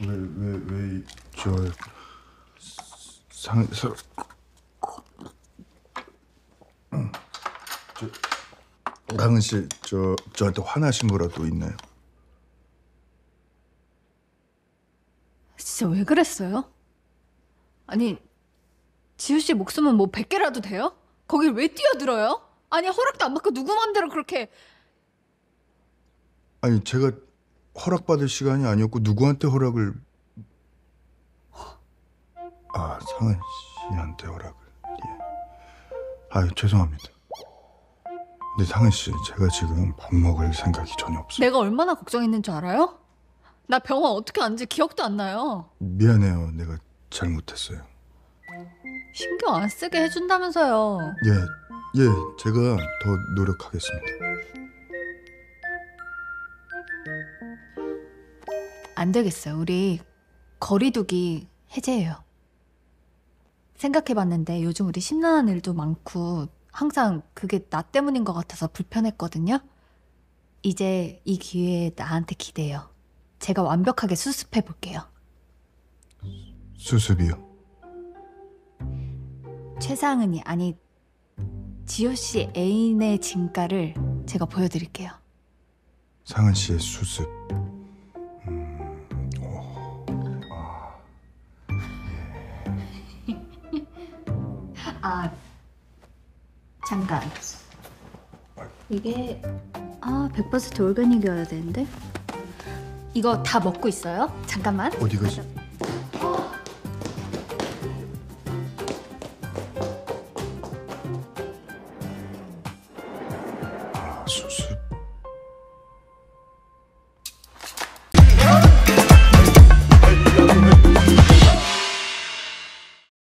왜왜왜저 상, 상, 저, 강은 씨, 저 저한테 화나신 거라도 있나요? 진짜 왜 그랬어요? 아니 지우 씨 목숨은 뭐 100개라도 돼요? 거길 왜 뛰어들어요? 아니 허락도 안 받고 누구 맘대로 그렇게 아니 제가 허락받을 시간이 아니었고 누구한테 허락을 아 상은 씨한테 허락을 예. 아유 죄송합니다. 근데 상은 씨 제가 지금 밥 먹을 생각이 전혀 없어요. 내가 얼마나 걱정했는 줄 알아요? 나 병원 어떻게 왔는지 기억도 안 나요. 미안해요. 내가 잘못했어요. 신경 안 쓰게 해준다면서요. 예, 예, 제가 더 노력하겠습니다. 안 되겠어요. 우리 거리두기 해제해요. 생각해봤는데 요즘 우리 심란한 일도 많고 항상 그게 나 때문인 것 같아서 불편했거든요. 이제 이 기회에 나한테 기대요. 제가 완벽하게 수습해 볼게요. 수습이요. 최상은이 아니 지효 씨 애인의 진가를 제가 보여드릴게요. 상은 씨의 수습. 아 잠깐. 이게 아 100% 올가닉이어야 되는데? 이거 다 먹고 있어요? 잠깐만. 어디 가